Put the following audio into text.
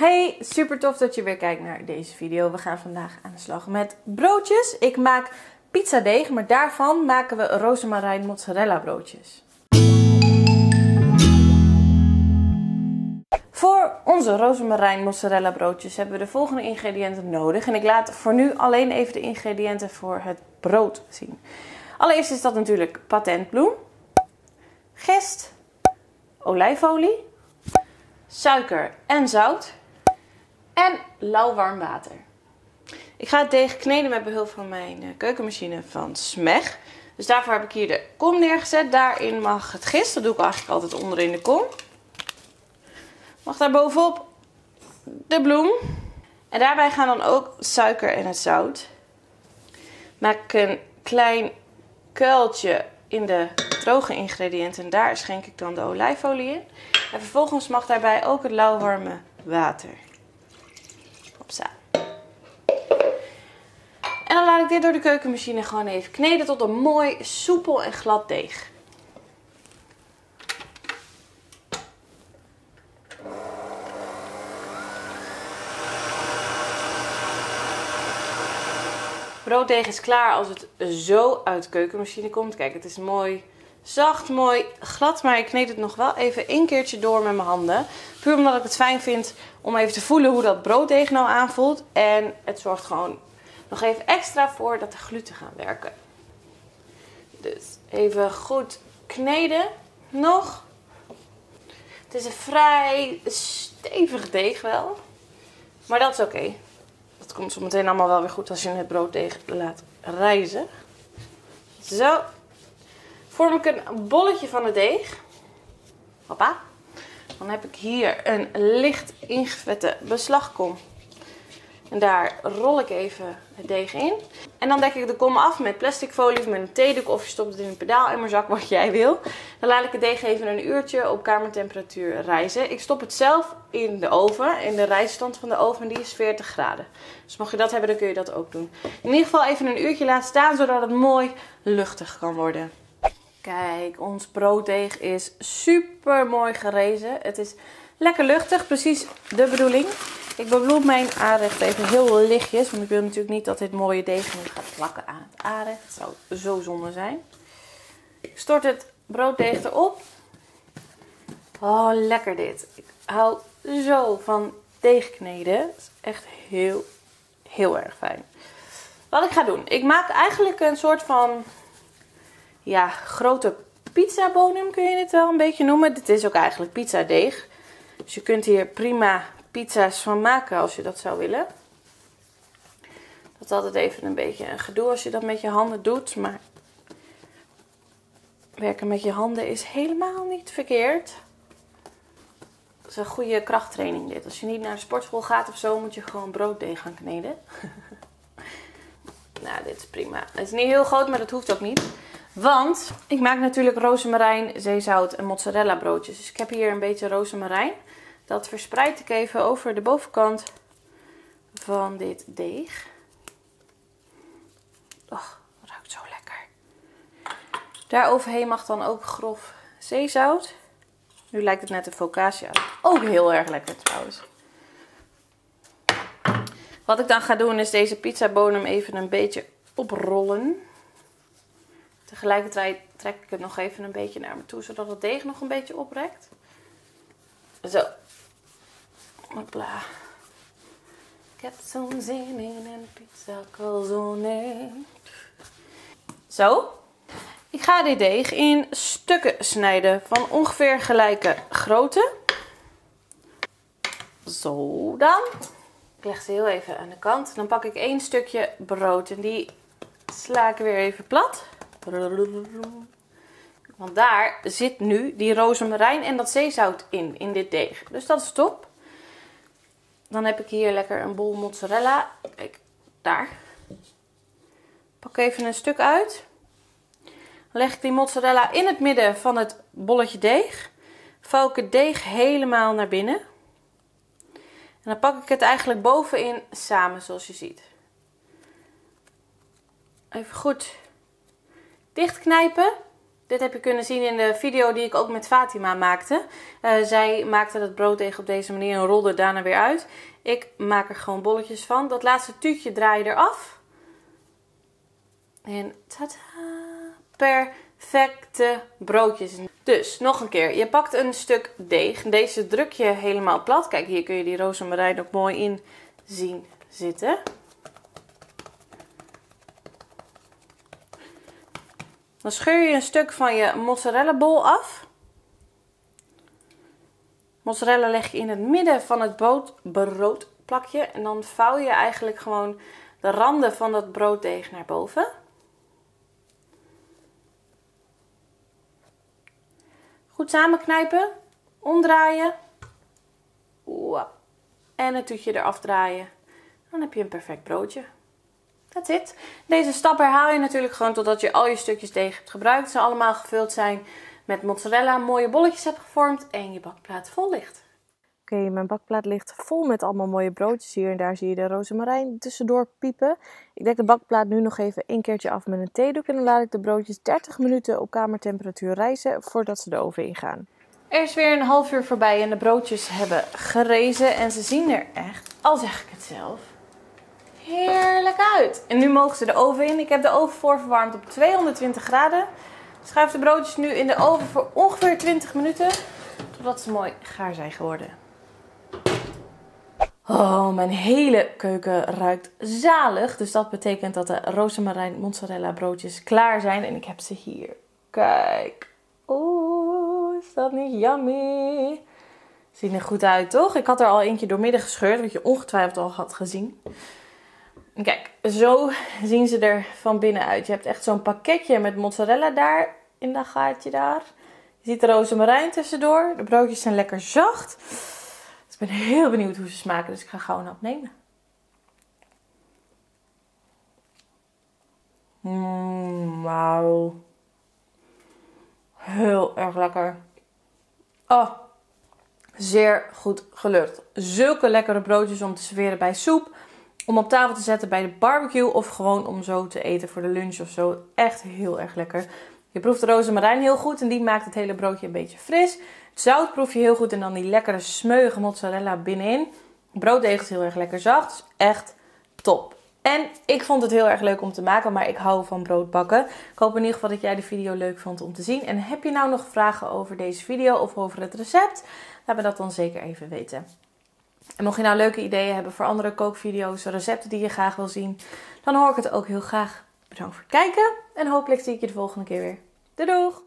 Hey, super tof dat je weer kijkt naar deze video. We gaan vandaag aan de slag met broodjes. Ik maak pizzadeeg, maar daarvan maken we rozemarijn mozzarella broodjes. Voor onze rozemarijn mozzarella broodjes hebben we de volgende ingrediënten nodig. En ik laat voor nu alleen even de ingrediënten voor het brood zien. Allereerst is dat natuurlijk patentbloem, gist, olijfolie, suiker en zout en lauw warm water. Ik ga het deeg kneden met behulp van mijn eh, keukenmachine van Smeg. Dus daarvoor heb ik hier de kom neergezet. Daarin mag het gist, dat doe ik eigenlijk altijd onderin de kom. Mag daar bovenop de bloem. En daarbij gaan dan ook suiker en het zout. Maak een klein kuiltje in de droge ingrediënten. En daar schenk ik dan de olijfolie in. En vervolgens mag daarbij ook het lauwwarme water. En dan laat ik dit door de keukenmachine gewoon even kneden tot een mooi soepel en glad deeg. Brooddeeg is klaar als het zo uit de keukenmachine komt. Kijk, het is mooi zacht, mooi glad. Maar ik kneed het nog wel even een keertje door met mijn handen. Puur omdat ik het fijn vind om even te voelen hoe dat brooddeeg nou aanvoelt. En het zorgt gewoon nog even extra voor dat de gluten gaan werken. Dus even goed kneden. Nog. Het is een vrij stevig deeg wel. Maar dat is oké. Dat komt zo meteen allemaal wel weer goed als je het brooddeeg laat rijzen. Zo. Vorm ik een bolletje van het deeg. Hoppa. Dan heb ik hier een licht ingevette beslagkom. En daar rol ik even het deeg in. En dan dek ik de kom af met plastic folie of met een theedoek. Of je stopt het in een pedaalemmerzak, wat jij wil. Dan laat ik het deeg even een uurtje op kamertemperatuur rijzen. Ik stop het zelf in de oven. In de rijststand van de oven, die is 40 graden. Dus mocht je dat hebben, dan kun je dat ook doen. In ieder geval even een uurtje laten staan, zodat het mooi luchtig kan worden. Kijk, ons brooddeeg is super mooi gerezen. Het is lekker luchtig, precies de bedoeling. Ik bebloem mijn aanrecht even heel lichtjes, want ik wil natuurlijk niet dat dit mooie deeg gaat plakken aan het aanrecht. Het zou zo zonde zijn. Ik stort het brooddeeg erop. Oh, lekker dit. Ik hou zo van deegkneden. Het is echt heel, heel erg fijn. Wat ik ga doen, ik maak eigenlijk een soort van ja, grote pizzabonum kun je het wel een beetje noemen. Dit is ook eigenlijk pizzadeeg. Dus je kunt hier prima pizza's van maken als je dat zou willen. Dat is altijd even een beetje een gedoe als je dat met je handen doet. Maar werken met je handen is helemaal niet verkeerd. Dat is een goede krachttraining dit. Als je niet naar de sportschool gaat of zo, moet je gewoon brooddeeg gaan kneden. nou, dit is prima. Het is niet heel groot, maar dat hoeft ook niet. Want ik maak natuurlijk rozemarijn, zeezout en mozzarella broodjes. Dus ik heb hier een beetje rozemarijn. Dat verspreid ik even over de bovenkant van dit deeg. Och, ruikt zo lekker. Daaroverheen mag dan ook grof zeezout. Nu lijkt het net een focaccia. Ook heel erg lekker trouwens. Wat ik dan ga doen is deze pizzabonen even een beetje oprollen. Tegelijkertijd trek ik het nog even een beetje naar me toe, zodat het deeg nog een beetje oprekt. Zo. Hopla. Ik heb zo'n zin in een pizza calzone. Zo. Ik ga dit deeg in stukken snijden van ongeveer gelijke grootte. Zo dan. Ik leg ze heel even aan de kant. Dan pak ik één stukje brood en die sla ik weer even plat. Want daar zit nu die rozemarijn en dat zeezout in, in dit deeg. Dus dat is top. Dan heb ik hier lekker een bol mozzarella. Kijk, daar. Pak even een stuk uit. Leg die mozzarella in het midden van het bolletje deeg. Vouw ik het deeg helemaal naar binnen. En dan pak ik het eigenlijk bovenin samen, zoals je ziet. Even goed dichtknijpen. Dit heb je kunnen zien in de video die ik ook met Fatima maakte. Uh, zij maakte het brooddeeg op deze manier en rolde daarna weer uit. Ik maak er gewoon bolletjes van. Dat laatste tuutje draai je eraf. En tada! Perfecte broodjes. Dus, nog een keer. Je pakt een stuk deeg. Deze druk je helemaal plat. Kijk, hier kun je die rozemarijn ook mooi in zien zitten. Dan scheur je een stuk van je mozzarella bol af. Mozzarella leg je in het midden van het broodplakje. En dan vouw je eigenlijk gewoon de randen van dat brooddeeg naar boven. Goed samenknijpen. Omdraaien. En het toetje eraf draaien. Dan heb je een perfect broodje. That's it. Deze stap herhaal je natuurlijk gewoon totdat je al je stukjes deeg hebt gebruikt. Ze allemaal gevuld zijn met mozzarella, mooie bolletjes hebt gevormd en je bakplaat vol ligt. Oké, mijn bakplaat ligt vol met allemaal mooie broodjes. Hier en daar zie je de rozemarijn tussendoor piepen. Ik dek de bakplaat nu nog even een keertje af met een theedoek. En dan laat ik de broodjes 30 minuten op kamertemperatuur rijzen voordat ze de oven ingaan. Er is weer een half uur voorbij en de broodjes hebben gerezen. En ze zien er echt, al zeg ik het zelf, heerlijk uit. En nu mogen ze de oven in. Ik heb de oven voorverwarmd op 220 graden. Schuif de broodjes nu in de oven voor ongeveer 20 minuten. Totdat ze mooi gaar zijn geworden. Oh, mijn hele keuken ruikt zalig. Dus dat betekent dat de rozemarijn mozzarella broodjes klaar zijn. En ik heb ze hier. Kijk. Oeh, is dat niet yummy? Zien er goed uit, toch? Ik had er al eentje doormidden gescheurd, wat je ongetwijfeld al had gezien. Kijk, zo zien ze er van binnen uit. Je hebt echt zo'n pakketje met mozzarella daar in dat gaatje daar. Je ziet de rozemarijn tussendoor. De broodjes zijn lekker zacht. Dus ik ben heel benieuwd hoe ze smaken. Dus ik ga gauw een hap nemen. Mmm, wauw. Heel erg lekker. Oh, zeer goed gelukt. Zulke lekkere broodjes om te serveren bij soep om op tafel te zetten bij de barbecue of gewoon om zo te eten voor de lunch of zo. Echt heel erg lekker. Je proeft de rozemarijn heel goed en die maakt het hele broodje een beetje fris. Het zout proef je heel goed en dan die lekkere smeuige mozzarella binnenin. Brooddeeg is heel erg lekker zacht, echt top. En ik vond het heel erg leuk om te maken, maar ik hou van broodbakken. Ik hoop in ieder geval dat jij de video leuk vond om te zien. En heb je nou nog vragen over deze video of over het recept? Laat me dat dan zeker even weten. En mocht je nou leuke ideeën hebben voor andere kookvideo's, recepten die je graag wil zien, dan hoor ik het ook heel graag. Bedankt voor het kijken en hopelijk zie ik je de volgende keer weer. Doei doeg!